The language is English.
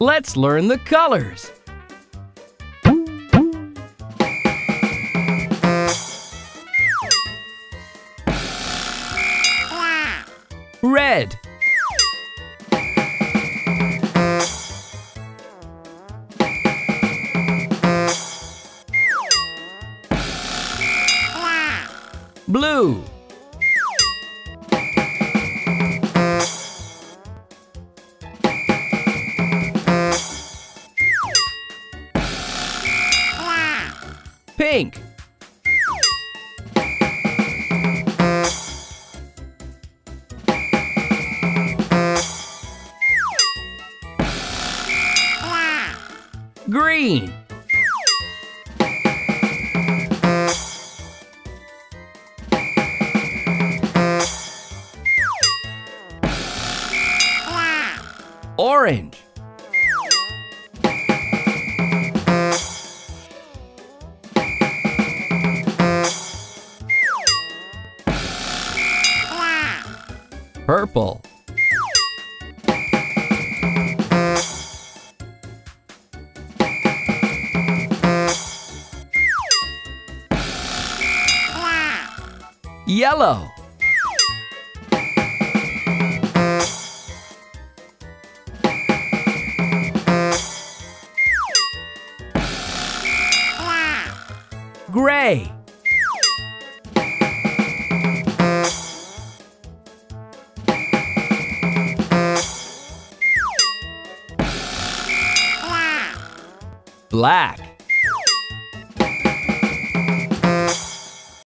Let's learn the colors. Red. Blue. Pink. Green. Orange. Purple. Yellow. Gray. Black.